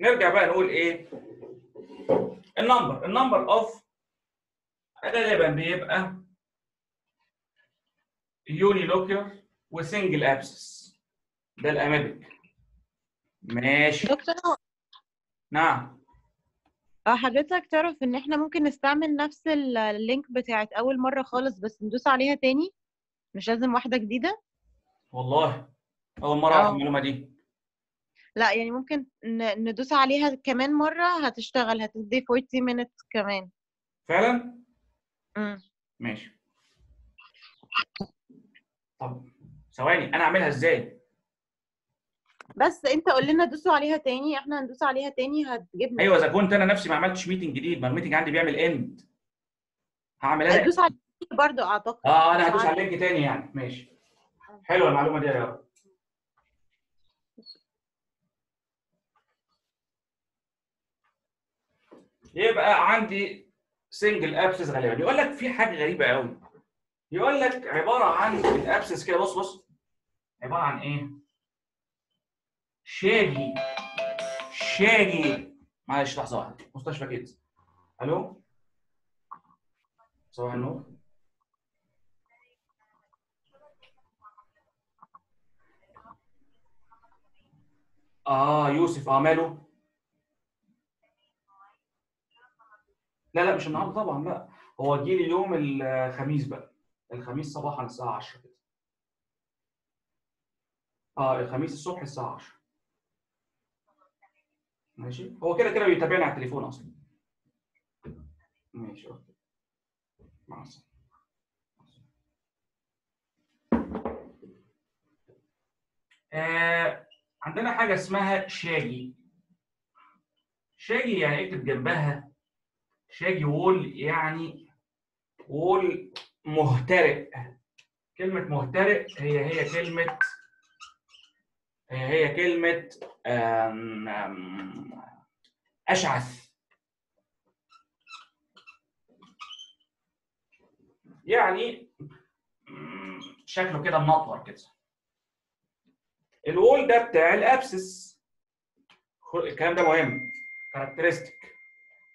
نرجع بقى نقول إيه؟ ال number. ال number of غالبا بيبقى unilocular و single abscess ده ال amoebic ماشي. دكتور نعم. آه حضرتك تعرف إن إحنا ممكن نستعمل نفس ال- ال link بتاعت أول مرة خالص بس ندوس عليها تاني؟ مش لازم واحدة جديدة؟ والله. أول مرة أعرف آه. المعلومة دي. لا يعني ممكن ندوس عليها كمان مرة هتشتغل هتدي 40 minutes كمان. فعلا؟ امم ماشي. طب ثواني أنا أعملها إزاي؟ بس أنت قول لنا دوسوا عليها تاني إحنا هندوس عليها تاني هتجيبنا أيوه إذا كنت أنا نفسي ما عملتش meeting جديد ما ال meeting عندي بيعمل end هعمل أنا هتدوس عليها برضو أعتقد. آه أنا هدوس على. ال link تاني يعني. ماشي. حلوة المعلومة دي يا رب. يبقى عندي single abscess غالبا. يقول لك في حاجة غريبة قوي يقول لك عبارة عن ال abscess كده بص بص. عبارة عن إيه؟ شاجي شاجي معلش لحظة واحدة. مستشفى كيدز. ألو؟ صباح النور. آه يوسف. آه ماله؟ لا لا مش النهارده طبعا لا. هو جه لي يوم الخميس بقى. الخميس صباحا الساعة 10 كده. آه الخميس الصبح الساعة 10 ماشي؟ هو كده كده بيتابعني على التليفون أصلا. ماشي okay. مع السلامة. آه عندنا حاجة اسمها شاجي. شاجي يعني اكتب جنبها shaggy wall يعني wall مهترئ. كلمة مهترئ هي هي كلمة هي هي كلمة أشعث. يعني شكله كده منطور كده. ال wall ده بتاع ال abscess. الكلام ده مهم. characteristic.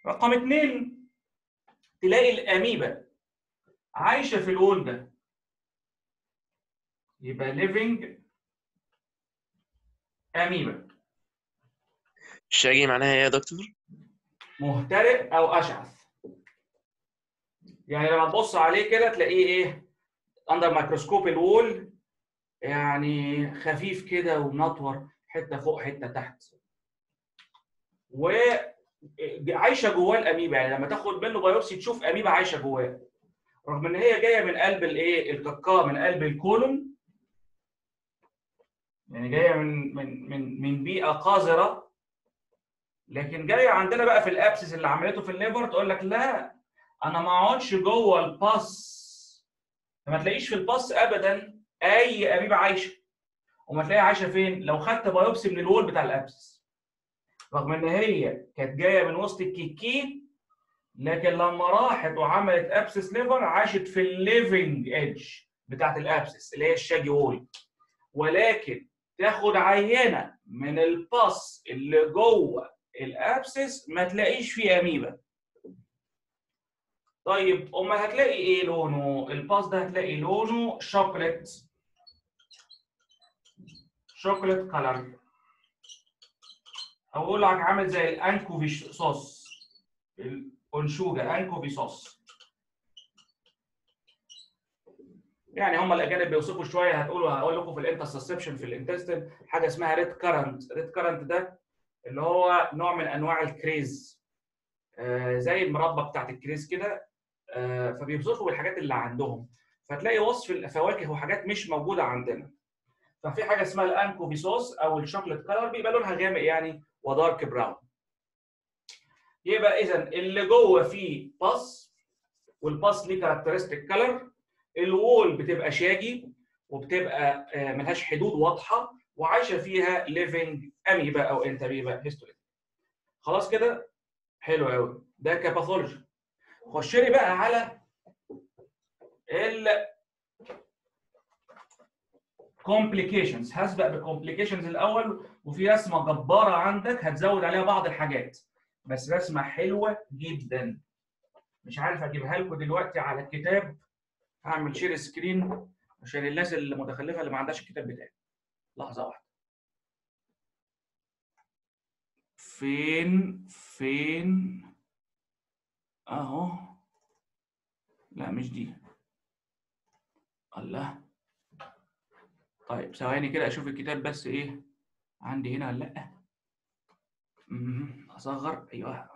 رقم اتنين تلاقي الاميبا عايشة في ال wall ده. يبقى living amoeba ال shaggy معناها إيه يا دكتور؟ مهترئ أو أشعث. يعني لما تبص عليه كده تلاقيه إيه؟ under microscope ال wall يعني خفيف كده ومنطور حتة فوق حتة تحت. وعايشه جواه الاميبا يعني لما تاخد منه biopsy تشوف اميبا عايشة جواه. رغم إن هي جاية من قلب الإيه؟ الكاكا من قلب ال colon يعني جاية من من من من بيئة قذره لكن جاية عندنا بقى في ال abscess اللي عملته في ال liver تقول لك لا أنا ما أقعدش جوه ال pus ما تلاقيش في ال pus ابدا أي اميبا عايشة. وما تلاقيها عايشة فين؟ لو خدت biopsy من ال wall بتاع ال abscess رغم إن هي كانت جاية من وسط الكيكي لكن لما راحت وعملت abscess liver عاشت في ال living edge بتاعت ال abscess اللي هي ال shaggy wall ولكن تاخد عينة من ال pus اللي جوه ال abscess ما تلاقيش فيه أميبا. طيب أمال هتلاقي إيه لونه؟ ال pus ده هتلاقي لونه شوكليت chocolate color أقول لك عامل زي ال anchovy sauce الانشوجه anchovy sauce يعني هم الأجانب بيوصفوا شوية هتقولوا هقول لكم في ال intussusception في ال intestine حاجة اسمها red currant red currant ده اللي هو نوع من أنواع الكريز. آه زي المربى بتاعت الكريز كده. آه فبيوصفوا بالحاجات اللي عندهم. فتلاقي وصف الفواكه وحاجات مش موجودة عندنا. ففي حاجة اسمها ال anchovy sauce أو ال chocolate color بيبقى لونها غامق يعني و dark brown يبقى اذا اللي جوه فيه pus وال pus ليه characteristic color ال wall بتبقى shaggy وبتبقى آه، ملهاش حدود واضحة وعايشة فيها living amoeba أو entamoeba histolytica خلاص كده؟ حلو قوي ده ك pathology خش لي بقى على ال complications هسبق ب complications الأول وفي رسمة جبارة عندك هتزود عليها بعض الحاجات. بس رسمة حلوة جدا. مش عارف أجيبها لكم دلوقتي على الكتاب. هعمل share screen عشان الناس المتخلفه اللي ما عندهاش الكتاب بتاعي. لحظة واحدة. فين فين؟ أهو. لا مش دي. الله. طيب ثواني كده أشوف الكتاب بس إيه؟ عندي هنا ولا لأ؟ أصغر أيوه.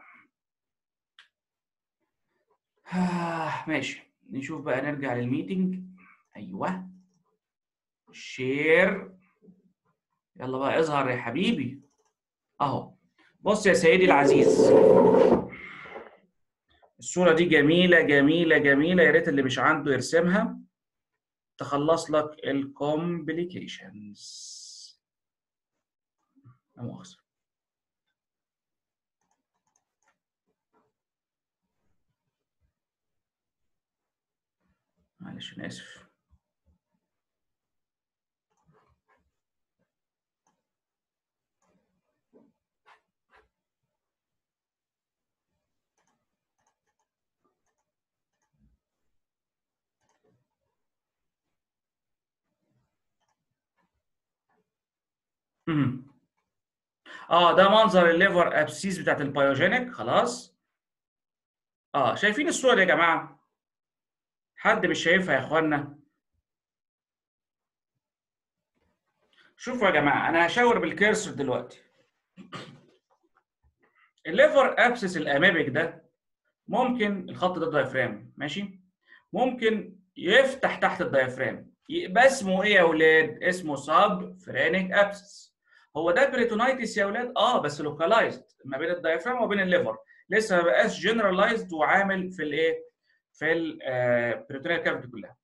آه، ماشي. نشوف بقى نرجع لل meeting. أيوه. share يلا بقى اظهر يا حبيبي. أهو. بص يا سيدي العزيز. الصورة دي جميلة جميلة جميلة. يا ريت اللي مش عنده يرسمها. تخلص لك الكومبليكيشنز مؤاخذة. معلش أنا آسف. آه ده منظر ال liver abscess بتاعت ال pyogenic. خلاص. آه شايفين الصورة دي يا جماعة؟ حد مش شايفها يا إخوانا؟ شوفوا يا جماعة أنا هشاور بال cursor دلوقتي. ال liver abscess الامامك ده ممكن الخط ده ال diaphragm ماشي؟ ممكن يفتح تحت ال diaphragm. يبقى اسمه إيه يا أولاد اسمه subphrenic abscess هو ده peritonitis يا أولاد آه بس localized ما بين ال diaphragm وبين ال liver. لسه ما بقاش generalized وعامل في الإيه؟ في ال peritoneal cavity كلها.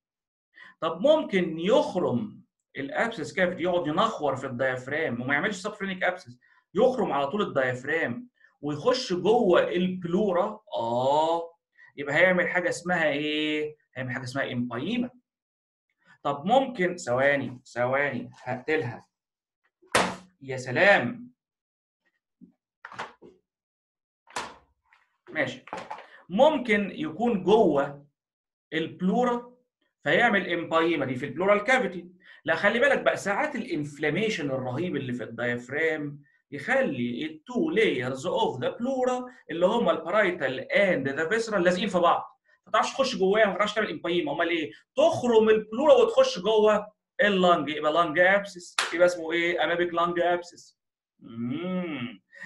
طب ممكن يخرم ال abscess cavity يقعد ينخور في ال diaphragm وما يعملش subphrenic abscess يخرم على طول ال diaphragm ويخش جوه ال pleura آه يبقى هيعمل حاجة اسمها إيه؟ هيعمل حاجة اسمها empyema طب ممكن ثواني ثواني هقتلها. يا سلام. ماشي. ممكن يكون جوه ال pleura فيعمل empyema دي في ال pleural cavity لا خلي بالك بقى ساعات ال inflammation الرهيب اللي في ال diaphragm يخلي ال two layers of the pleura اللي هم ال parietal and the visceral لازقين في بعض. ما تعرفش تخش جواها ما تعرفش تعمل empyema أمال إيه؟ تخرم ال pleura وتخش جوه ال lung يبقى lung abscess. يبقى اسمه إيه؟ amoebic lung abscess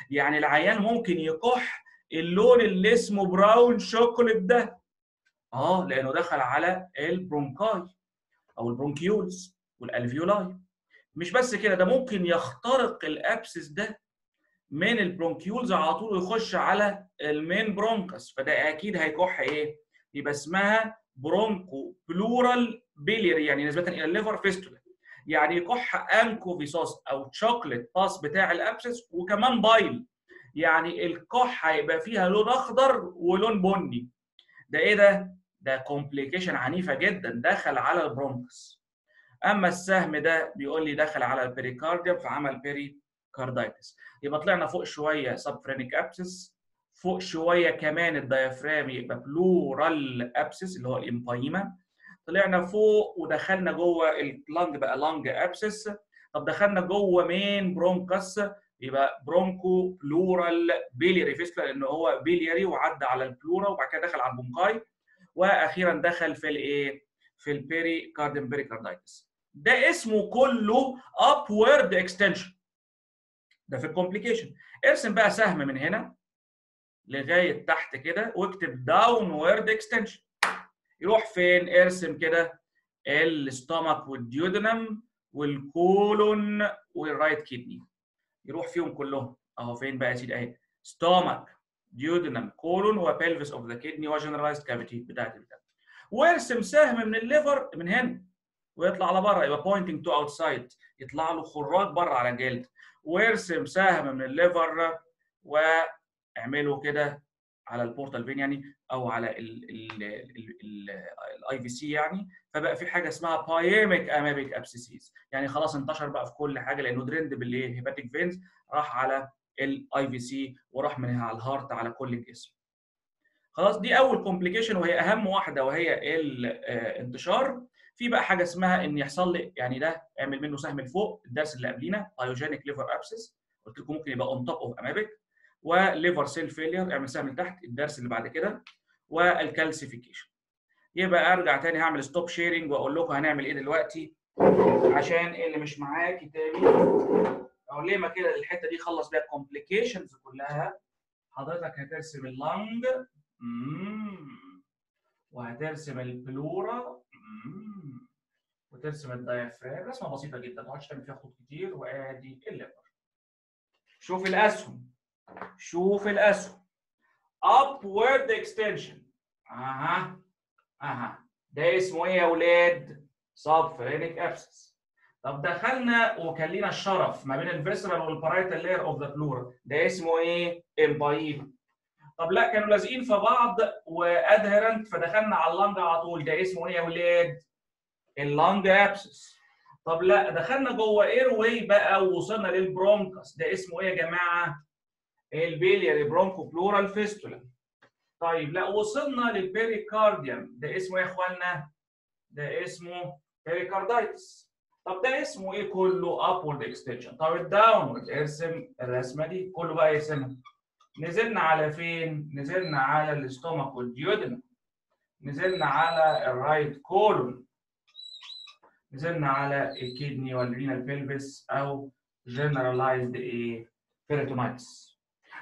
يعني العيان ممكن يكح اللون اللي اسمه brown chocolate ده. آه لأنه دخل على ال bronchi أو ال bronchioles وال alveoli مش بس كده ده ممكن يخترق ال abscess ده من ال bronchioles على طول ويخش على ال main bronchus فده أكيد هيكح إيه؟ يبقى اسمها broncho pleural biliary يعني نسبة إلى ال liver fistula يعني يكح anchovy sauce أو chocolate pus بتاع ال abscess وكمان bile. يعني الكح هيبقى فيها لون أخضر ولون بني. ده إيه ده؟ ده complication عنيفة جدا. دخل على ال bronchus. أما السهم ده بيقول لي دخل على ال pericardium فعمل pericarditis يبقى طلعنا فوق شوية subphrenic abscess فوق شوية كمان ال diaphragm يبقى pleural abscess اللي هو ال empyema طلعنا فوق ودخلنا جوه ال lung بقى lung abscess طب دخلنا جوه main bronchus يبقى broncho pleural biliary fistula لأن هو biliary وعدى على ال pleura وبعد كده دخل على ال bronchi وأخيرا دخل في الإيه؟ في ال pericardium pericarditis ده اسمه كله upward extension. ده في ال complication ارسم بقى سهم من هنا لغاية تحت كده واكتب downward extension يروح فين؟ ارسم كده الستومك والديودنم والكولون والرايت كيدني. يروح فيهم كلهم. أهو فين بقى يا سيدي؟ أهي. stomach duodenum colon و pelvis of the kidney و generalized cavity بتاعت البتاع. وارسم سهم من ال liver من هنا ويطلع على بره يبقى pointing to outside يطلع له خراج بره على الجلد وارسم سهم من ال liver واعمله كده على ال portal vein يعني أو على ال IVC يعني. فبقى في حاجة اسمها pyemic amoebic abscesses يعني خلاص انتشر بقى في كل حاجة لأنه drained بالإيه؟ hepatic veins راح على ال IVC وراح منها على ال heart على كل الجسم. خلاص دي أول complication وهي أهم واحدة وهي الانتشار في بقى حاجة اسمها إن يحصل لي يعني ده اعمل منه سهم لفوق الدرس اللي قبلينا pyogenic liver abscess قلت لكم ممكن يبقى on top of amoebic و liver cell failure اعمل سهم لتحت الدرس اللي بعد كده وال calcification. يبقى ارجع تاني هعمل stop sharing وأقول لكم هنعمل إيه دلوقتي؟ عشان اللي مش معاه كتابي أو ليه ما كده الحتة دي خلص بيها ال complications كلها. حضرتك هترسم ال lung وهترسم ال pleura وترسم ال diaphragm. رسمة بسيطة جدا ما تقعدش تعمل فيها خطوط كتير وأدي ال liver. شوف الأسهم. شوف الأسهم. Upward extension. أها أها. ده اسمه إيه يا أولاد؟ subphrenic abscess. طب دخلنا وكان لينا الشرف ما بين ال visceral وال parietal layer of the pleura ده اسمه إيه؟ empyema طب لا كانوا لازقين في بعض و adherent فدخلنا على ال lung على طول. ده اسمه إيه يا ولاد؟ ال lung abscess طب لا دخلنا جوه airway بقى ووصلنا لل bronchus. ده اسمه إيه يا جماعة؟ ال biliary broncho pleural fistula طيب لا وصلنا لل pericardium ده اسمه إيه يا اخوانا؟ ده اسمه pericarditis طب ده اسمه إيه كله؟ upward extension طب ال downward ارسم الرسمة دي. كله بقى يرسمها. نزلنا على فين؟ نزلنا على ال stomach وال duodenum نزلنا على ال right colon نزلنا على ال kidney وال renal pelvis أو generalized إيه؟ peritonitis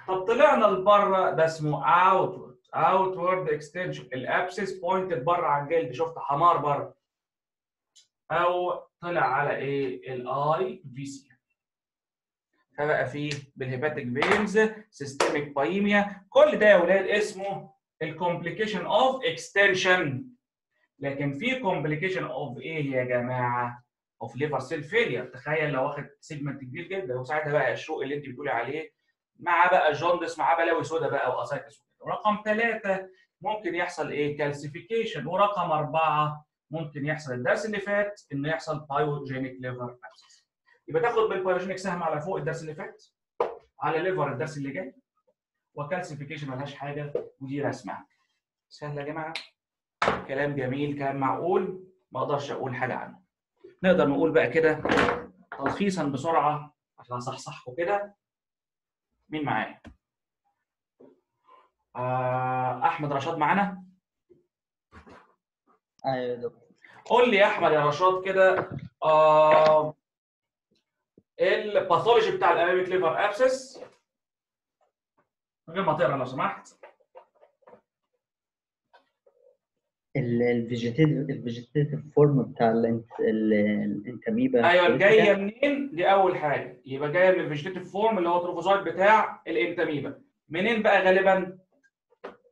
طب طلعنا لبره ده اسمه outward outward extension ال abscess pointed بره على الجلد. شفت حمار بره أو طلع على إيه؟ ال IVC فبقى فيه بال hepatic veins systemic pyemia كل ده يا أولاد اسمه ال complication of extension لكن في complication of إيه يا جماعة؟ of liver cell failure تخيل لو واخد segment كبير جدا. وساعتها بقى ال shock اللي أنت بتقولي عليه مع بقى jaundice مع بلاوي سودا بقى و ascites ورقم ثلاثة ممكن يحصل إيه؟ calcification ورقم أربعة ممكن يحصل الدرس اللي فات إنه يحصل pyogenic liver abscess يبقى تاخد بال pyogenic سهم على فوق الدرس اللي فات على liver الدرس اللي جاي و calcification ملهاش حاجة ودي رسمها سهلة يا جماعة؟ كلام جميل كلام معقول ما أقدرش أقول حاجة عنه. نقدر نقول بقى كده تلخيصا بسرعة عشان أصحصحكم كده. مين معايا؟ آه أحمد رشاد معانا؟ أيوه دكتور قول لي يا أحمد يا رشاد كده آه ال pathology بتاع ال amoebic liver abscess من غير ما تقرا لو سمحت ال vegetative form بتاع الانت- ال- ال Entamoeba أيوه جاية؟ منين؟ دي أول حاجة. يبقى جاية من ال vegetative form اللي هو ال trophozoite بتاع ال Entamoeba منين بقى غالبا؟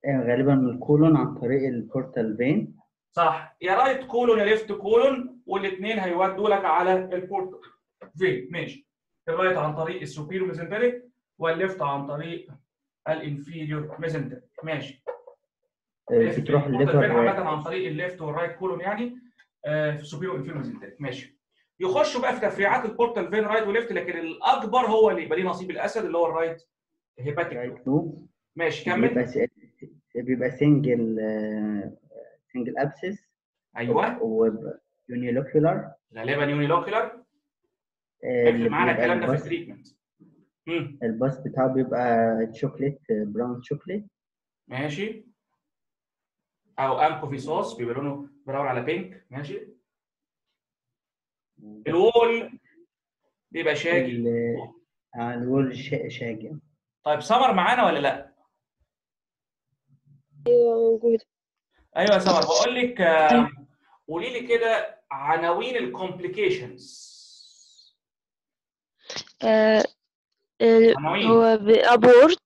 آه، غالبا من الكولون عن طريق ال portal vein صح. يا right colon يا left colon والاثنين هيودوا لك على ال portal vein ماشي. ال right عن طريق ال superior mesenteric وال left عن طريق ال inferior mesenteric ماشي. بتروح فين ال liver عن طريق ال left وال right colon يعني آه، في ال superior mesenteric ماشي. يخشوا بقى في تفريعات ال portal vein right و left لكن الأكبر هو اللي يبقى ليه نصيب الأسد اللي هو ال right hepatic ماشي كمل. بيبقى س- بيبقى single single abscess أيوه. و unilocular غالبا unilocular معانا الكلام ده في ال treatment مم. ال pus بتاعه بيبقى chocolate brown chocolate ماشي. أو anchovy sauce بيبقى لونه brown على pink ماشي؟ ال wall بيبقى shaggy. آه، الوول شا- shaggy. طيب سمر معانا ولا لأ؟ أيوه موجودة أيوه يا سمر بقول لك قولي لي كده عناوين ال complications آه هو upward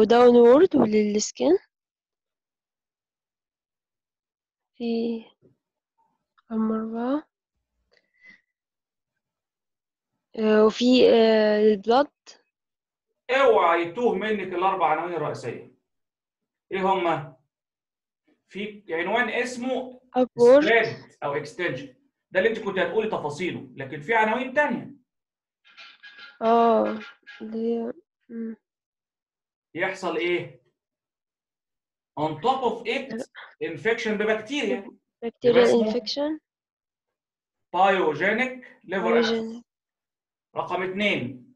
و downward في أربعة آه وفي آه البلد اوعى يتوه منك الأربع عناوين الرئيسية. إيه هما في عنوان اسمه spread أو اكستنشن ده اللي انت كنت هتقولي تفاصيله لكن في عناوين تانية. آه اللي. يحصل إيه؟ On top of it infection ببكتيريا bacterial infection. pyogenic liver رقم اثنين.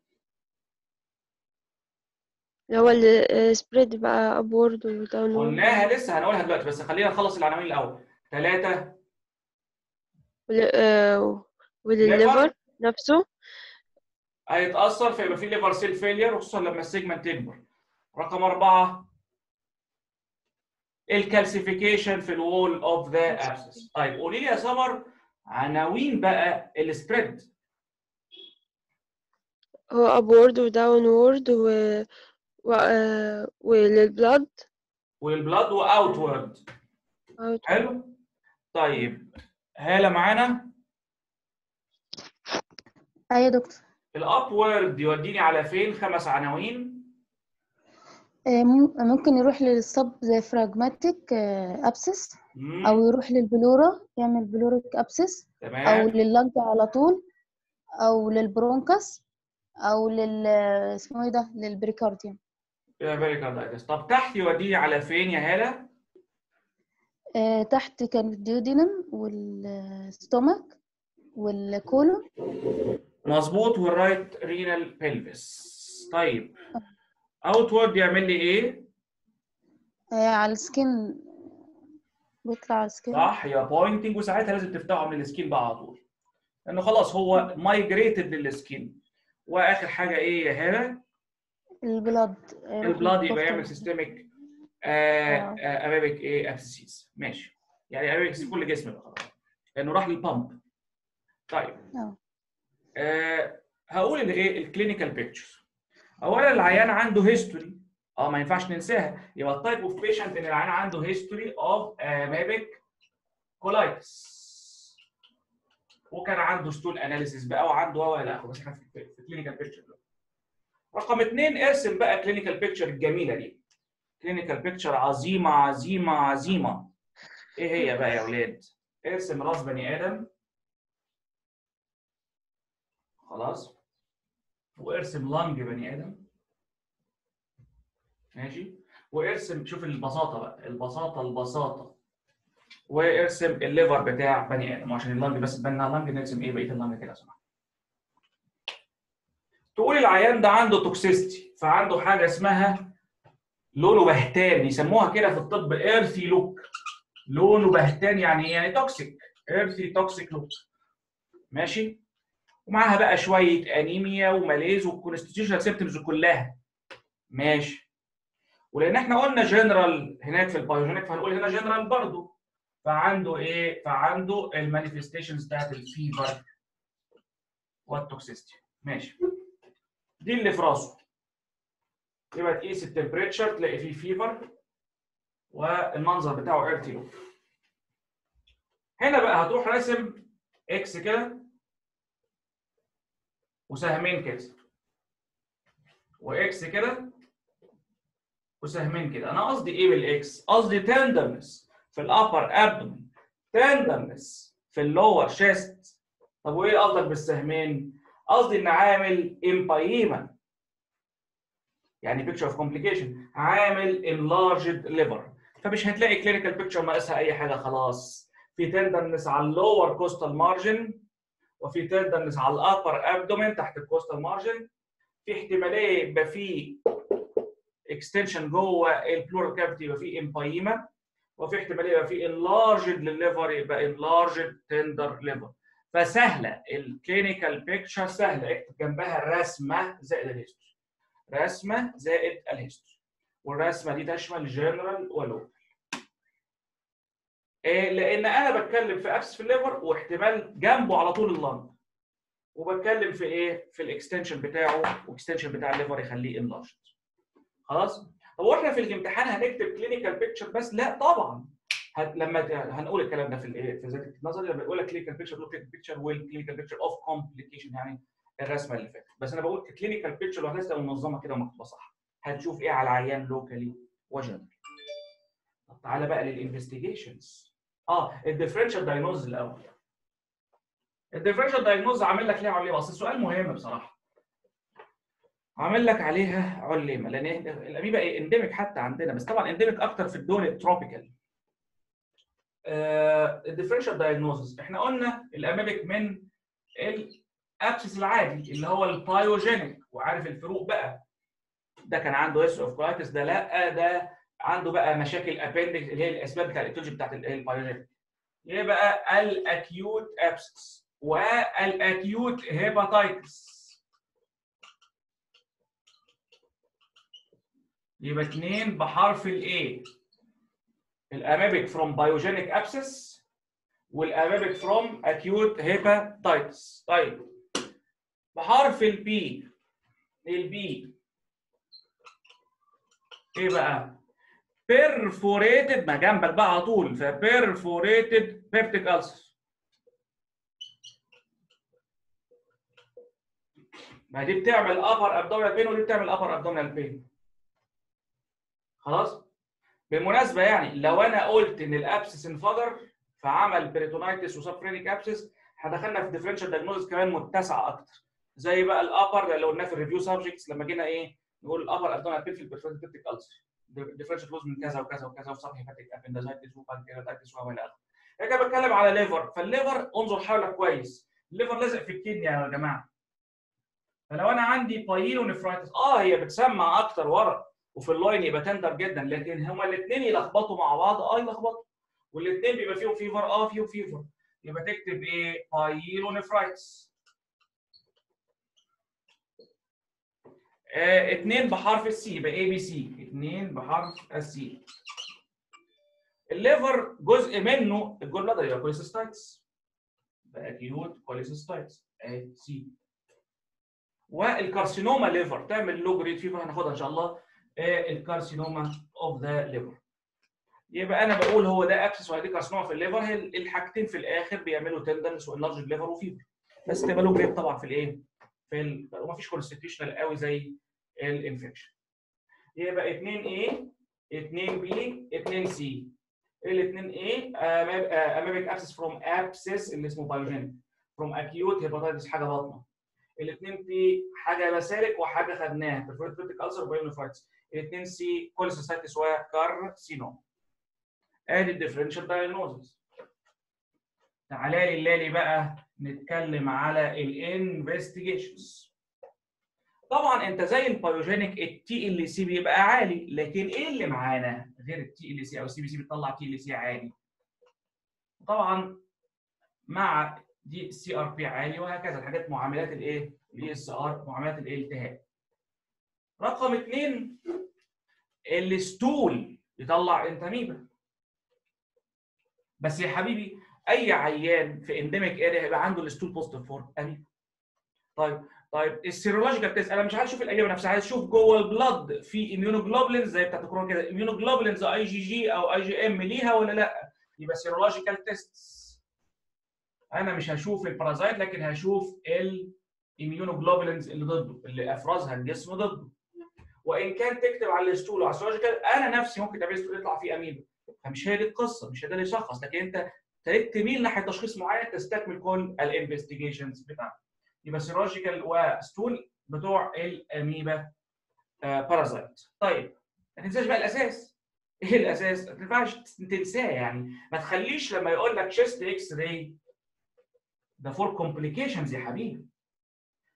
اللي هو اللي spread بقى upward و downward قلناها لسه هنقولها دلوقتي بس خلينا نخلص العناوين الأول. ثلاثة وال- آه، ولل liver نفسه. هيتأثر فيبقى في liver cell failure خصوصا لما ال segment تكبر رقم أربعة. ال calcification في ال wall of the abscess طيب قولي لي يا سمر عناوين بقى ال spread هو upward و downward و, و... وللبلد وال blood و outward حلو؟ طيب هالة معانا؟ أيوه يا دكتور. ال upward يوديني على فين؟ خمس عناوين. ممكن يروح لل subphrenic abscess مم، أو يروح لل pleura يعمل pleural abscess أو لل lung على طول أو لل bronchus أو لل اسمه إيه ده؟ لل pericardium. طب تحت يوديني على فين يا هالة؟ آه، تحت كان ال duodenum وال stomach وال colon. مظبوط وال right renal pelvis طيب. outward يعمل لي إيه؟ آه، على ال skin. بيطلع على ال skin. صح يا pointing وساعتها لازم تفتحه من ال skin بقى على طول. لأنه خلاص هو migrated لل skin. وآخر حاجة إيه يا هاله ال blood آه، ال blood يبقى. يعمل systemic آه. amoebic إيه؟ abscess ماشي. يعني amoebic في كل جسم بقى خلاص. لأنه راح لل pump طيب. آه. آه هقول الإيه؟ ال clinical pictures أولا العيان عنده history آه ما ينفعش ننساها. يبقى ال type of patient إن العيان عنده history of amoebic colitis وكان عنده stool analysis بقى وعنده و إلى اخره بس إحنا في clinical picture رقم اثنين ارسم بقى clinical picture الجميلة دي. clinical picture عظيمة عظيمة عظيمة. إيه هي بقى يا أولاد ارسم راس بني آدم. خلاص. وارسم lung بني آدم. ماشي؟ وارسم شوف البساطة بقى. البساطة البساطة. وارسم ال liver بتاع بني آدم. وعشان ال lung بس تبان إنها نرسم إيه؟ بقية ال lung كده سمح تقول العيان ده عنده toxicity فعنده حاجة اسمها لونه بهتان يسموها كده في الطب earthy look لونه بهتان يعني إيه؟ يعني toxic earthy toxic look ماشي؟ ومعاها بقى شوية أنيميا و malaise وال constitutional symptoms كلها. ماشي. ولأن إحنا قلنا جنرال هناك في ال pyogenic فهنقول هنا جنرال برضه فعنده إيه؟ فعنده ال manifestations بتاعت ال fever وال toxicity. ماشي. دي اللي في راسه. يبقى تقيس ال temperature تلاقي فيه fever والمنظر بتاعه earthy هنا بقى هتروح راسم X كده. وسهمين كده. و X كده وسهمين كده. أنا قصدي إيه بال X؟ قصدي tenderness في ال upper abdomen tenderness في ال lower chest طب وإيه قصدك بالسهمين؟ قصدي ان عامل empyema يعني picture of complication عامل enlarged liver. فمش هتلاقي clinical picture ناقصها أي حاجة خلاص. في tenderness على ال lower costal margin وفي tenderness على ال upper abdomen تحت ال costal margin في احتمالية يبقى في extension جوه ال pleural cavity يبقى في empyema وفي احتمالية يبقى في enlarged للل liver يبقى enlarged tender liver. فسهلة ال clinical picture سهلة. اكتب جنبها الرسمه زائد ال history رسمة زائد ال history والرسمة دي تشمل general و local لأن أنا بتكلم في abscess في ال liver واحتمال جنبه على طول ال lung وبتكلم في إيه؟ في ال extension بتاعه وال extension بتاع ال liver يخليه enlarged خلاص؟ هو إحنا في الامتحان هنكتب clinical picture بس؟ لا طبعا. هت... لما هنقول الكلام ده في الايه في ذات النظري لما بقول لك clinical picture بقول clinical picture وال clinical picture of complication يعني الرسمة اللي فاتت. بس أنا بقول clinical picture لوحدها منظمة كده ومكتوبه صح. هتشوف إيه على العيان locally و general تعالى بقى لل investigations آه ال differential diagnosis الأول. ال differential diagnosis عامل لك ليه عليه. بس السؤال مهم بصراحة. عامل لك عليها علامة لأن الأميبا إيه؟ endemic حتى عندنا. بس طبعا endemic أكتر في الدول ال tropical. ال differential diagnosis إحنا قلنا ال amoebic من ال abscess العادي اللي هو ال pyogenic وعارف الفروق بقى. ده كان عنده history of colitis ده لأ ده عنده بقى مشاكل appendix اللي هي الأسباب بتاع ال etiology بتاعت ال pyogenic يبقى ال acute abscess وال acute hepatitis يبقى اثنين بحرف ال A ال amoebic from pyogenic abscess وال amoebic from acute hepatitis طيب. بحرف ال B ال B إيه بقى؟ Perforated. ما جنبك بقى على طول. ف perforated peptic ulcer ما دي بتعمل upper abdominal pain ودي بتعمل upper abdominal pain. خلاص؟ بالمناسبة يعني لو أنا قلت إن ال abscess انفجر فعمل peritonitis و subphrenic abscess إحنا دخلنا في differential diagnosis كمان متسع أكتر. زي بقى ال upper اللي قلناه في ال review subjects لما جينا إيه نقول ال upper abdominal pain في ال perforated ulcer differential فلوز من كذا وكذا وكذا و subhepatic appendicitis و pancreatitis وما إلى آخره. أنا بتكلم على liver فال liver انظر حولك كويس. ال liver لازق في ال kidney يا جماعة. فلو أنا عندي pyelonephritis آه هي بتسمع أكتر ورا. وفي ال loin يبقى tender جدا. لكن هما الاثنين يلخبطوا مع بعض آه يلخبطوا. والاثنين بيبقى فيهم fever آه فيهم fever يبقى تكتب إيه؟ pyelonephritis آه اثنين بحرف السي يبقى اي بي سي اثنين بحرف ال C. ال liver جزء منه ال gall bladder يبقى cholecystitis يبقى acute cholecystitis اهي C وال carcinoma liver تعمل low grade fever هناخدها إن شاء الله. ال carcinoma of the liver يبقى أنا بقول هو ده abscess وهي دي carcinoma في ال liver. الحاجتين في الآخر بيعملوا tenderness و enlarged liver و fever بس تبقى low grade طبعا في الإيه؟ في ال... ومفيش constitutional قوي زي ال infection يبقى 2 A 2 B 2 C. الاثنين A amoebic abscess from abscess اللي اسمه pyogenic from acute hepatitis حاجة بطنه الاثنين B حاجة باسالك وحاجة خدناها. perforated ulcer و pyelonephritis الاثنين C cholecystitis و carcinoma ادي ال differential diagnosis تعالى لي لي بقى نتكلم على ال investigations. طبعا أنت زي ال pyogenic ال TLC بيبقى عالي لكن إيه اللي معانا غير ال TLC أو ال CBC بتطلع TLC عالي؟ طبعا مع دي ال CRP عالي وهكذا. الحاجات معاملات الايه ال ESR معاملات الالتهاب. رقم اثنين ال stool يطلع Entamoeba بس يا حبيبي أي عيان في endemic area هيبقى عنده ال stool positive for amoeba طيب طيب ال serological test أنا مش عايز أشوف الأميبا نفسها عايز أشوف جوه ال blood في immunoglobulins زي بتاعت الكورونا كده اميونوجلوبولينز اي جي جي أو اي جي ام ليها ولا لأ؟ يبقى serological test أنا مش هشوف ال parasite لكن هشوف ال immunoglobulins اللي ضده اللي افرزها الجسم ضده. وإن كان تكتب على ال stool وعلى ال serological أنا نفسي ممكن تعمل stool يطلع فيه اميبا فمش هي دي القصة مش ده اللي يشخص لكن أنت ابتديت تميل ناحية تشخيص معين تستكمل كل ال investigations بتاعتك. يبقى serological و stool بتوع الأميبا parasite طيب ما تنساش بقى الأساس. إيه الأساس؟ ما تنفعش تنساه يعني. ما تخليش لما يقول لك chest X-ray ده for complications يا حبيبي.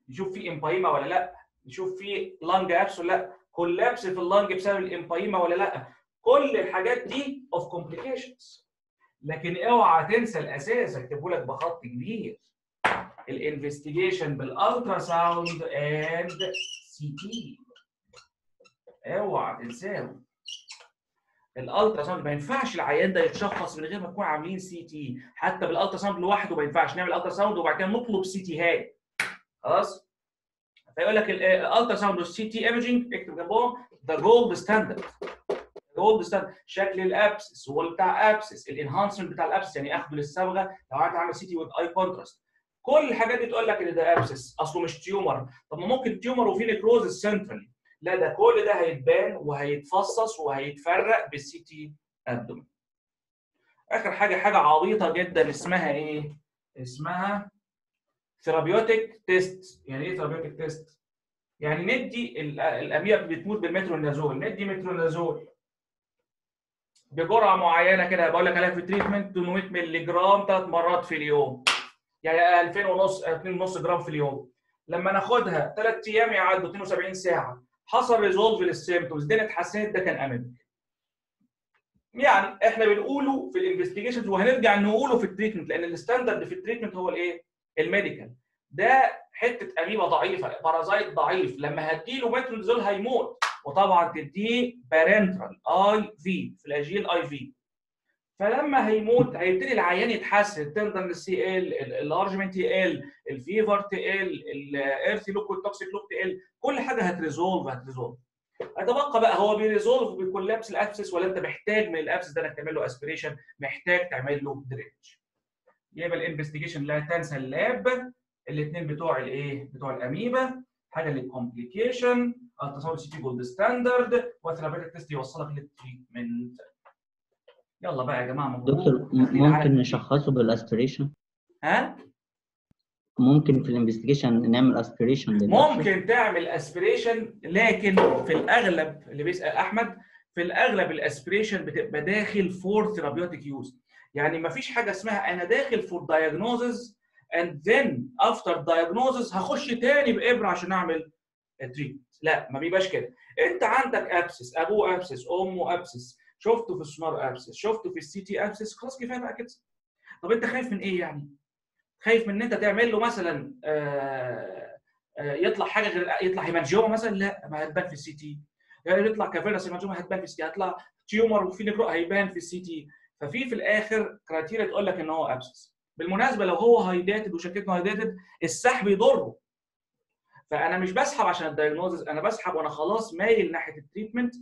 نشوف في empyema ولا لأ؟ نشوف في lung abscess ولا لأ. collapse في ال lung بسبب ال empyema ولا لأ؟ كل الحاجات دي of complications لكن اوعى تنسى الاساس اكتبه لك بخط كبير. ال investigation بال ultrasound and CT. اوعى تنساه. ال ultrasound ما ينفعش العيان ده يتشخص من غير ما نكون عاملين CT. حتى بال ultrasound لوحده ما ينفعش نعمل ultrasound وبعد كده نطلب CT هاي. خلاص؟ فيقول لك ال ultrasound وال CT imaging اكتب جنبهم the gold standard gold standard شكل ال abscess هو بتاع abscess ال enhancement بتاع ال abscess يعني أخده للصبغه لو انت عامل CT with a contrast كل الحاجات دي تقول لك إن ده abscess أصله مش tumor طب ما ممكن tumor وفي necrosis centrally لا ده كل ده هيتبان وهيتفصص وهيتفرق بال CT abdomen آخر حاجة حاجة عبيطة جدا اسمها إيه؟ اسمها therapeutic test يعني إيه therapeutic test يعني ندي ال- الاميبا بتموت بالمترونازول. ندي مترونازول. بجرعة معينة كده بقول لك عليها في ال treatment 800 مللي جرام ثلاث مرات في اليوم. يعني 2000 ونص 2 ونص جرام في اليوم. لما ناخدها ثلاث أيام يعدوا 72 ساعة. حصل resolve لل symptoms الدنيا اتحسنت ده كان amoebic يعني إحنا بنقوله في ال investigations وهنرجع نقوله في ال treatment لأن ال standard في ال treatment هو الإيه؟ ال medical. ده حتة اميبا ضعيفة parasite ضعيف. لما هديله مترونيزول هيموت. وطبعا تديه parenteral I في الاجيل IV فلما هيموت هيبتدي العيان يتحسن. التندرنس سي إل الأرجمنت إل الفيفر تي إل الايرثي لوك والتوكسيك لوك تي إل كل حاجة هتريزولف هتريزولف. هتبقى بقى هو بيريزولف بيكولابس الأبسس ولا أنت محتاج من الأبسس ده إنك تعمل له اسبريشن محتاج تعمل له درينج يبقى الانفستيجيشن لا تنسى اللاب الاثنين بتوع الإيه؟ بتوع الأميبا. حاجة للكومبليكيشن التصور سي تي جولد ستاندرد وثيرابيوتيك تيست يوصلك للتريتمنت. يلا بقى يا جماعة دكتور ممكن نشخصه بال aspiration ها؟ ممكن في ال investigation نعمل aspiration ممكن تعمل aspiration لكن في الأغلب اللي بيسال أحمد في الأغلب ال aspiration بتبقى داخل for therapeutic use يعني ما فيش حاجة اسمها أنا داخل for diagnosis and then after diagnosis هخش تاني بإبرة عشان أعمل treatment لا ما بيبقاش كده. انت عندك abscess ابوه abscess امه abscess شفته في السونار abscess شفته في ال CT abscess خلاص كفاية بقى كده. طب انت خايف من إيه يعني؟ خايف من ان انت تعمل له مثلا آه، آه، يطلع حاجة غير يطلع hemangioma مثلا؟ لا ما هتبان في ال CT. يعني يطلع cavernous hemangioma هتبان في ال CT. هيطلع tumor وفي necrosis هيبان في ال CT. ففي في الآخر criteria تقول لك إن هو abscess بالمناسبة لو هو hydatid وشكيت إنه hydatid السحب يضره. فأنا مش بسحب عشان ال diagnosis أنا بسحب وأنا خلاص مايل ناحية ال treatment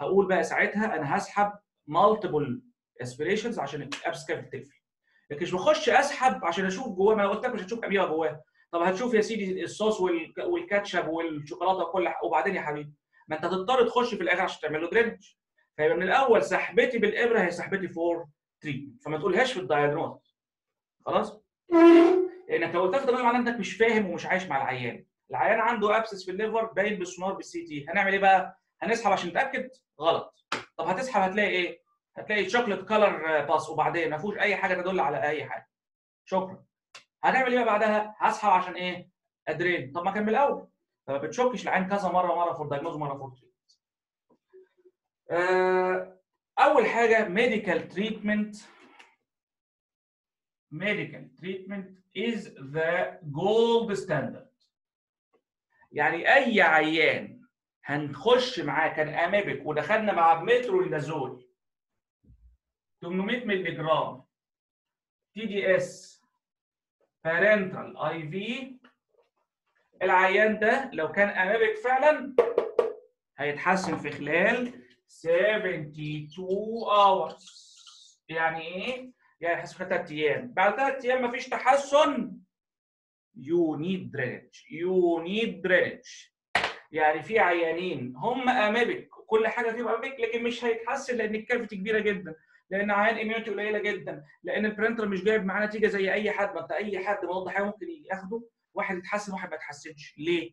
هقول بقى ساعتها أنا هسحب multiple aspirations عشان ال abscess cavity تقفل. لكن مش بخش أسحب عشان أشوف جواه ما أنا قلت لك مش هتشوف اميبا جواه. طب هتشوف يا سيدي الصوص والك- والكاتشب والشوكولاتة وكل وبعدين يا حبيبي ما أنت هتضطر تخش في الآخر عشان تعمل له drainage فيبقى من الأول سحبتي بالإبرة هي سحبتي for treatment فما تقولهاش في ال diagnosis خلاص؟ لأنك لو قلتها في ال diagnosis معناه إنك مش فاهم ومش عايش مع العيان. العيان عنده abscess في ال liver باين بالسونار بال CT هنعمل إيه بقى؟ هنسحب عشان نتأكد؟ غلط. طب هتسحب هتلاقي إيه؟ هتلاقي chocolate color pus وبعدين ما فيهوش أي حاجة تدل على أي حاجة. شكرا. هنعمل إيه بعدها؟ هسحب عشان إيه؟ أ drain. طب ما كان من الأول. فما بتشكش العيان كذا مرة مرة for diagnosis مرة for treatment أول حاجة medical treatment medical treatment is the gold standard. يعني أي عيان هنخش معاه كان amoebic ودخلنا معاه بمترونيدازول 800 مللي جرام TDS parenteral IV العيان ده لو كان amoebic فعلا هيتحسن في خلال 72 hours. يعني إيه؟ يعني حسب ثلاث أيام. بعد ثلاث أيام مفيش تحسن. you need drainage you need drainage يعني في عيانين هم amoebic كل حاجة فيهم amoebic لكن مش هيتحسن لأن ال cavity كبيرة جدا لأن عيان immunity قليلة جدا لأن ال parenteral مش جايب معاه نتيجة زي أي حد. ما أنت أي حد مضاد حيوي ممكن ياخده واحد يتحسن واحد ما يتحسنش. ليه؟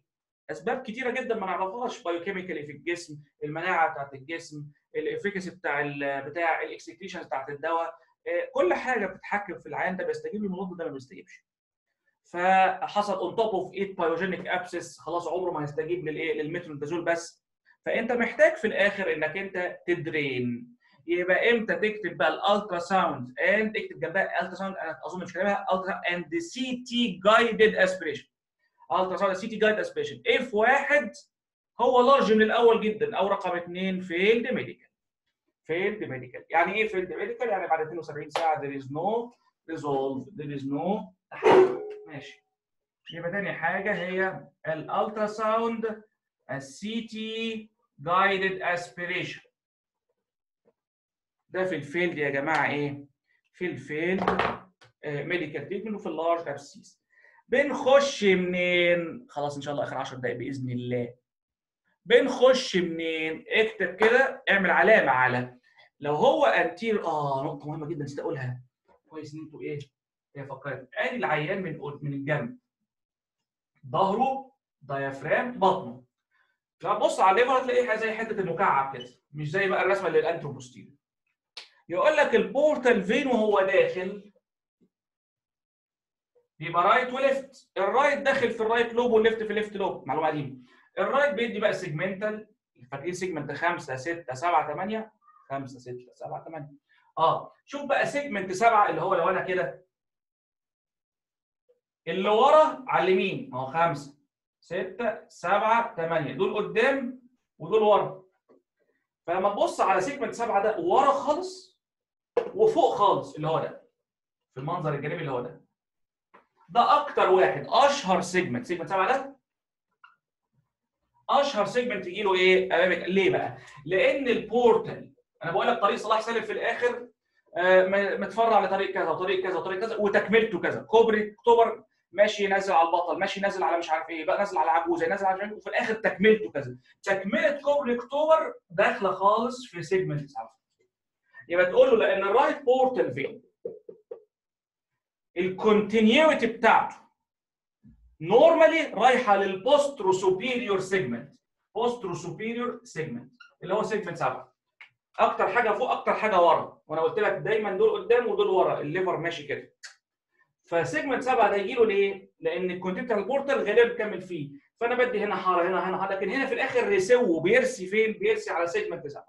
أسباب كتيرة جدا ما نعرفهاش. biochemically في الجسم المناعة بتاعت الجسم ال efficacy بتاع بتاع ال excretions بتاعت الدواء. آه، كل حاجة بتتحكم في العيان ده بيستجيب للمضاد ده ما بيستجيبش. فحصل on top of it pyogenic abscess خلاص عمره ما هيستجيب للإيه؟ للمترونيدازول بس. فأنت محتاج في الآخر إنك أنت ت drain. يبقى إمتى تكتب بقى ال ultrasound and اكتب جنبها ultrasound أنا أظن مش كاتبها ultra and CT guided aspiration ultrasound CT guided aspiration if واحد هو large من الأول جدا أو رقم اثنين failed medical failed medical يعني إيه failed medical يعني بعد 72 ساعة there is no resolve there is no تحسن ماشي. يبقى تاني حاجة هي ال ultrasound ال CT guided aspiration ده في ال failed يا جماعة إيه؟ في ال failed medical treatment وفي ال large abscess بنخش منين؟ خلاص إن شاء الله آخر 10 دقائق بإذن الله. بنخش منين؟ اكتب كده اعمل علامة على. لو هو anterior آه نقطة مهمة جدا نسيت أقولها. كويس إن أنتوا إيه؟ هي فكرت ادي العيان من من الجنب؟ ظهره diaphragm بطنه. فبص على ال liver هتلاقيه زي حتة المكعب كده مش زي بقى الرسمة اللي يقول لك ال portal فين وهو داخل؟ بيبقى right و left ال right داخل في ال right lobe وال left في ال left lobe معلومة قديمة. ال right بيدي بقى segmental فاكرين segment 5 6 7 8 5 6 7 8 آه. شوف بقى segment 7 اللي هو لو أنا كده اللي ورا على اليمين. اهو 5 6 7 8 دول قدام ودول ورا. فلما تبص على segment 7 ده ورا خالص وفوق خالص اللي هو ده في المنظر الجانبي اللي هو ده. ده أكتر واحد أشهر segment. segment 7 ده أشهر segment يجي له إيه؟ amoebic. ليه بقى؟ لأن ال portal أنا بقول لك طريق صلاح سالم في الآخر آه، متفرع لطريق كذا وطريق كذا وطريق كذا وتكملته كذا. كوبري أكتوبر ماشي نازل على البطل ماشي نازل على مش عارف إيه بقى نازل على عجوزة نازل على وفي الآخر تكملته كذا. تكملة كوبري اكتوبر داخلة خالص في segment 7 يبقى تقول له لأن ال right portal فين ال continuity بتاعته normally رايحة لل postero superior segment postero superior segment اللي هو segment 7 أكتر حاجة فوق أكتر حاجة ورا. وأنا قلت لك دايما دول قدام ودول ورا. ال liver ماشي كده. ف segment 7 ده يجي له ليه؟ لأن ال continuity ال portal غالبا بيكمل فيه فأنا بدي هنا حارة هنا هنا حارة لكن هنا في الآخر ريسو بيرسي فين؟ بيرسي على سيجمنت 7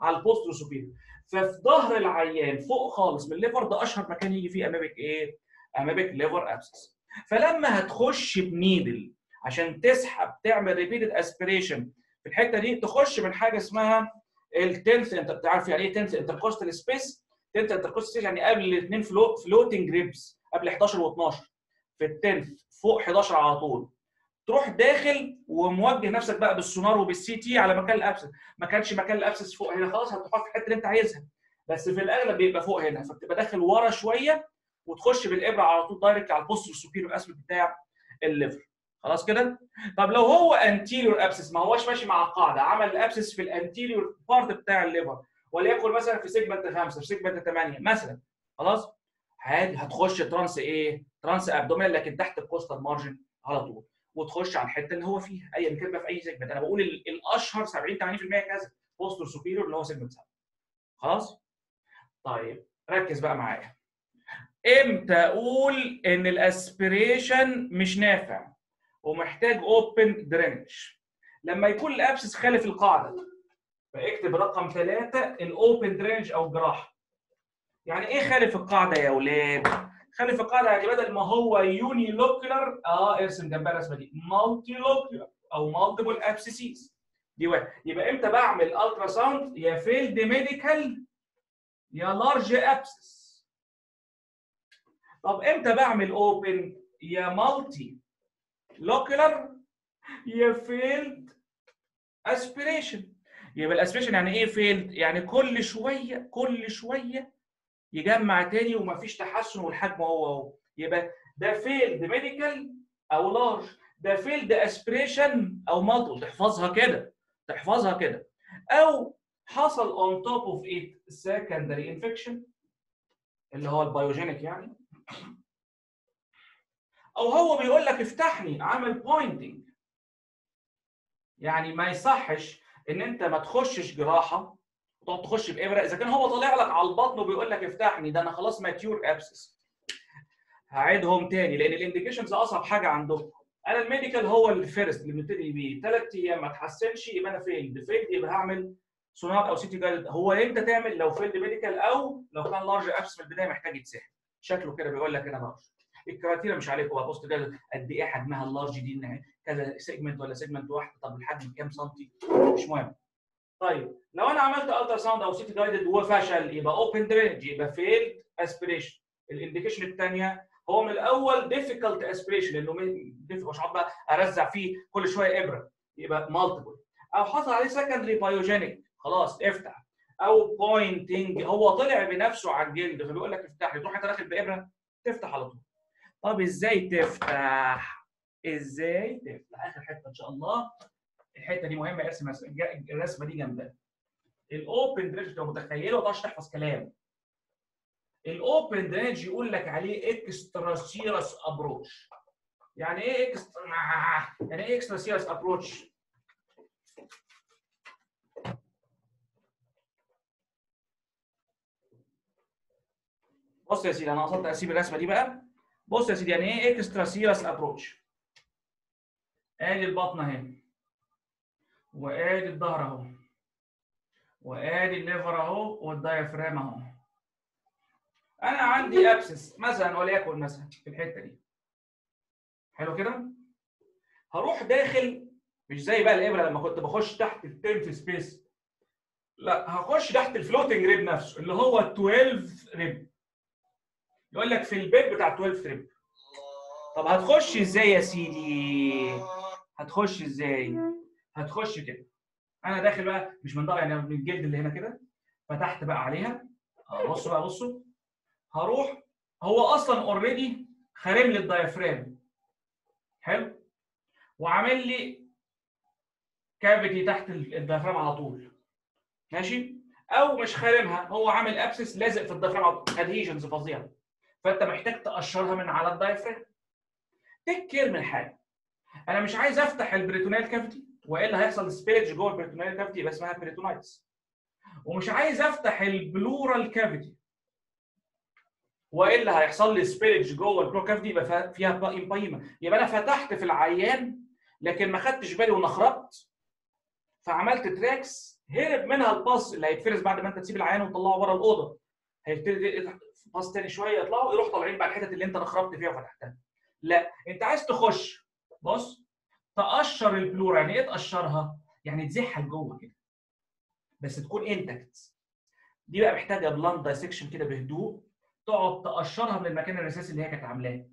على البوسترو سوبيريور ففي ظهر العيان فوق خالص من الليفر ده أشهر مكان يجي فيه أمامك إيه؟ أمامك ليفر أبسس فلما هتخش بنيدل عشان تسحب تعمل ريبيتد اسبريشن في الحتة دي تخش من حاجة اسمها التنث انت بتعرف يعني إيه تنث انتركوستال سبيس تنث انتركوستال يعني قبل الاثنين فلو فلوتنج ريبس قبل 11 و12 في ال tenth فوق 11 على طول. تروح داخل وموجه نفسك بقى بالسونار وبال CT على مكان ال abscess. ما كانش مكان ال abscess فوق هنا خلاص في الحتة اللي أنت عايزها. بس في الأغلب بيبقى فوق هنا فبتبقى داخل ورا شوية وتخش بالإبرة على طول direct على ال postero superior surface بتاع ال liver. خلاص كده؟ طب لو هو anterior abscess ما هوش ماشي مع القاعدة عمل ال abscess في ال anterior part بتاع ال liver وليكن مثلا في segment 5 في segment 8 مثلا. خلاص؟ هتخش trans إيه trans abdominal لكن تحت ال costal margin على طول وتخش على الحتة اللي هو فيها ايا كان بقى في أي segment أنا بقول الأشهر 70 80% كذا postero superior اللي هو segment 7 خلاص؟ طيب ركز بقى معايا. إمتى أقول إن ال aspiration مش نافع ومحتاج open drainage لما يكون ال abscess خالف القاعدة. فاكتب رقم ثلاثة ال open drainage أو الجراحه يعني إيه خالف القاعدة يا أولاد؟ خالف القاعدة يعني بدل ما هو unilocular آه ارسم جنبها الرسمة دي multilocular أو multiple abscesses دي واحد. يبقى إمتى بعمل ultrasound يا failed medical يا large abscess طب إمتى بعمل open يا multilocular يا failed aspiration يبقى ال aspiration يعني إيه failed يعني كل شوية كل شوية يجمع تاني ومفيش تحسن والحجم هو هو. يبقى ده failed medical أو large ده failed aspiration أو multi تحفظها كده. تحفظها كده. أو حصل on top of it secondary infection اللي هو ال pyogenic يعني. أو هو بيقول لك افتحني عامل pointing يعني ما يصحش إن أنت ما تخشش جراحة. وتقعد تخش بابره إذا كان هو طالع لك على البطن وبيقول لك افتحني ده أنا خلاص mature abscess هعيدهم تاني لأن ال indications أصعب حاجة عندهم. أنا ال medical هو ال first اللي بنبتدي بيه. ثلاث أيام ما تحسنش يبقى أنا failed failed يبقى هعمل سونار أو CT guided. هو إمتى تعمل؟ لو failed medical أو لو كان large abscess من البداية محتاج يتسحب. شكله كده بيقول لك أنا large ال criteria مش عليكم بقى. بوست guide قد إيه حجمها ال large دي؟ كذا segment ولا segment واحد. طب الحجم كام سنتي مش مهم. طيب لو أنا عملت ultrasound أو CT guided وفشل يبقى open drainage يبقى failed aspiration ال indication الثانية هو من الأول difficult aspiration لأنه مش هقعد بقى أرزع فيه كل شوية إبرة يبقى multiple أو حصل عليه secondary pyogenic خلاص افتح. أو pointing هو طلع بنفسه على الجلد فبيقول لك افتح تروح أنت داخل بإبرة تفتح على طول. طب إزاي تفتح؟ إزاي تفتح؟ آخر حتة إن شاء الله. الحته دي مهمه ارسم الرسمة دي جنبها ال open drainage انت متخيله ما تحفظ كلام. ال open drainage يقول لك عليه extra serous approach يعني إيه extra يعني إيه extra serous approach بص يا سيدي أنا قصدت أسيب الرسمة دي بقى. بص يا سيدي يعني إيه extra serous approach ادي البطن اهي وآدي الظهر اهو وآدي ال liver أهو وال diaphragm اهو أنا عندي abscess مثلا وليكن مثلا في الحتة دي. حلو كده؟ هروح داخل مش زي بقى الإبرة لما كنت بخش تحت التنف space لا هخش تحت ال floating rib نفسه اللي هو 12 rib يقول لك في ال bed بتاع 12 rib طب هتخش إزاي يا سيدي؟ هتخش إزاي؟ هتخش كده. أنا داخل بقى مش من ضغط يعني من الجلد اللي هنا كده فتحت بقى عليها. آه، بصوا بقى بصوا. هروح. هو أصلا already خارم لي ال diaphragm. حلو. وعامل لي cavity تحت ال- ال diaphragm على طول. ماشي؟ أو مش خارمها هو عامل abscess لازق في ال diaphragm على طول. adhesions فظيعه فأنت محتاج تقشرها من على ال diaphragm. take care من حاجة. أنا مش عايز أفتح ال peritoneal cavity والا هيحصل؟ spillage جوه ال peritoneal cavity يبقى اسمها peritonitis ومش عايز افتح ال pleural cavity. والا هيحصل لي؟ spillage جوه ال pleural cavity يبقى فيها- empyema يبقى أنا فتحت في العيان لكن ما خدتش بالي ونخربت. فعملت tracks هرب منها ال pus اللي هيتفرز بعد ما انت تسيب العيان وتطلعه بره الأوضة. هيبتدي pus تاني شوية يطلعوا يروح طالعين بقى الحتت اللي انت نخربت فيها وفتحتها. لا انت عايز تخش. بص تقشر ال pleura يعني إيه تقشرها؟ يعني تزحها لجوه كده. بس تكون intact دي بقى محتاجة blunt dissection كده بهدوء تقعد تقشرها من المكان الاساسي اللي هي كانت عاملاه.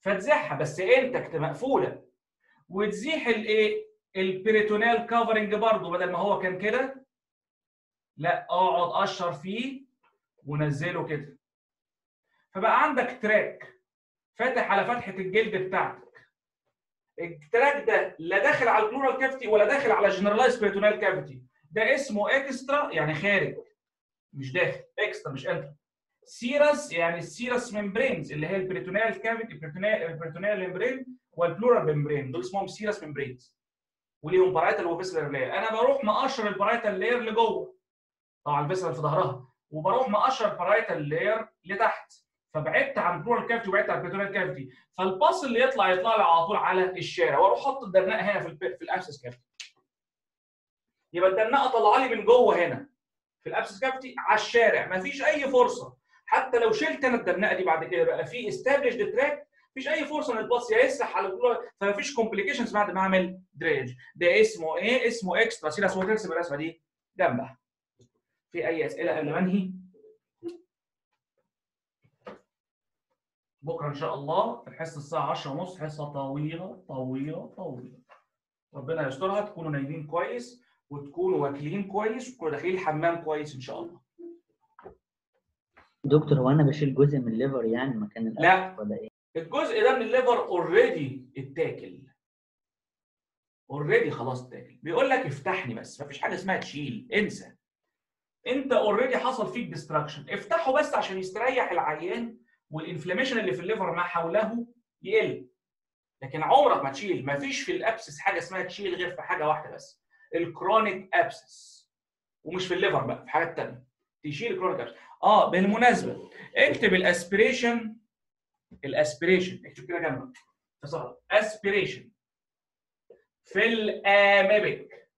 فتزحها بس intact مقفولة. وتزيح الايه؟ ال peritoneal covering برضه بدل ما هو كان كده. لا اقعد قشر فيه ونزله كده. فبقى عندك track فاتح على فتحة الجلد بتاعتك. ال track ده لا داخل على ال pleural cavity ولا داخل على ال generalized peritoneal cavity ده اسمه extra يعني خارج مش داخل extra مش intra serous يعني ال serous membranes اللي هي ال peritoneal cavity ال peritoneal membrane وال pleural membrane دول اسمهم serous membranes وليهم parietal و visceral layer أنا بروح مقشر ال parietal layer لجوه. طبعا ال visceral في ظهرها. وبروح مقشر ال parietal layer لتحت. فبعدت عن ال pleural cavity وبعدت عن ال peritoneal cavity فال pus اللي يطلع يطلع لي على طول على الشارع وأروح أحط الدرنقة هنا في في ال abscess cavity يبقى الدرنقة طلع لي من جوه هنا في ال abscess cavity على الشارع. مفيش أي فرصة. حتى لو شلت أنا الدرنقة دي بعد كده بقى في established track مفيش أي فرصة إن ال pus يا يسرح على ال pleural فمفيش complications بعد ما أعمل drainage ده اسمه إيه؟ اسمه extra serous وترسم الرسمة دي. جنبها. في أي أسئلة قبل ما انهي؟ بكرة إن شاء الله في الحصة الساعة 10 ونص حصة طويلة طويلة طويلة. ربنا يسترها تكونوا نايمين كويس وتكونوا واكلين كويس وتكونوا داخلين الحمام كويس إن شاء الله. دكتور هو أنا بشيل جزء من ال liver يعني مكان لا. ولا إيه؟ الجزء ده من ال liver already اتاكل. already خلاص اتاكل. بيقول لك افتحني بس مفيش حاجة اسمها تشيل. انسى. انت already حصل فيك destruction افتحه بس عشان يستريح العيان وال inflammation اللي في ال liver ما حوله يقل. لكن عمرك ما تشيل مفيش في ال abscess حاجة اسمها تشيل غير في حاجة واحدة بس ال chronic abscess ومش في ال liver بقى في حاجات تانية. تشيل ال chronic abscess آه بالمناسبة اكتب ال aspiration ال aspiration اكتب كده جنبك. بصراحه aspiration في ال amoebic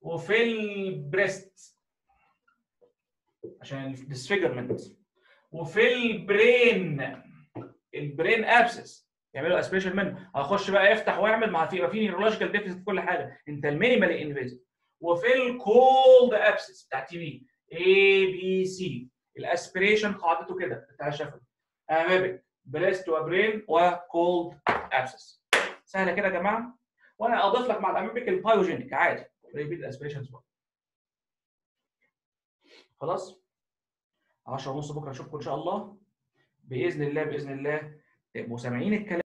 وفي ال breast. عشان ال disfigurement وفي ال brain ال brain abscess يعملوا aspiration منه. هخش بقى يفتح ويعمل مع في يبقى في neurological deficit في كل حاجة. انت ال minimal invasive وفي ال cold abscess بتاع TB ABC ال aspiration قاعدته كده بتاع الشفوي. amoebic breast و brain و cold abscess سهلة كده يا جماعة. وأنا أضيف لك مع ال amoebic ال pyogenic عادي. repeated aspirations خلاص؟ 10 ونص بكرة اشوفكم إن شاء الله. بإذن الله بإذن الله. تبقوا سامعين الكلام.